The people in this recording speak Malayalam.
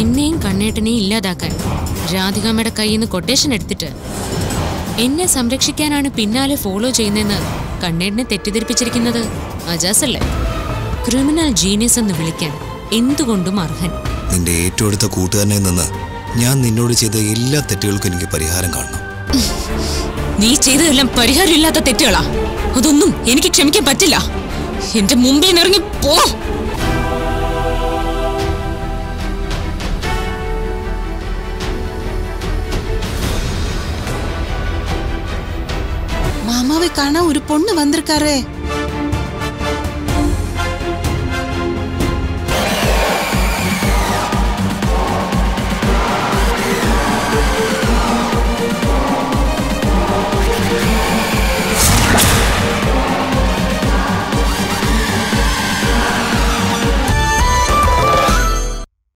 എന്നെയും കണ്ണേട്ടനെയും ഇല്ലാതാക്കാൻ രാധികാമ്മയുടെ കയ്യിൽ നിന്ന് കൊട്ടേഷൻ എടുത്തിട്ട് എന്നെ സംരക്ഷിക്കാനാണ് പിന്നാലെ ഫോളോ ചെയ്യുന്നതെന്ന് കണ്ണേടിനെ തെറ്റിദ്ധരിപ്പിച്ചിരിക്കുന്നത് അജാസ് അല്ലേ ക്രിമിനൽ ജീനിയസ് എന്ന് വിളിക്കാൻ എന്തുകൊണ്ടും അർഹൻ. നിന്റെ ഏറ്റവും അടുത്ത കൂട്ടുകാരനെ നിന്ന് ഞാൻ നിന്നോട് ചെയ്ത എല്ലാ തെറ്റുകൾക്കും എനിക്ക് പരിഹാരം കാണണം. നീ ചെയ്തതെല്ലാം പരിഹാരമില്ലാത്ത തെറ്റുകളാ. അതൊന്നും എനിക്ക് ക്ഷമിക്കാൻ പറ്റില്ല. എന്റെ മുമ്പിൽ നിറങ്ങി പോ. மாமாவை காண ஒரு பொண்ணு வந்திருக்காரு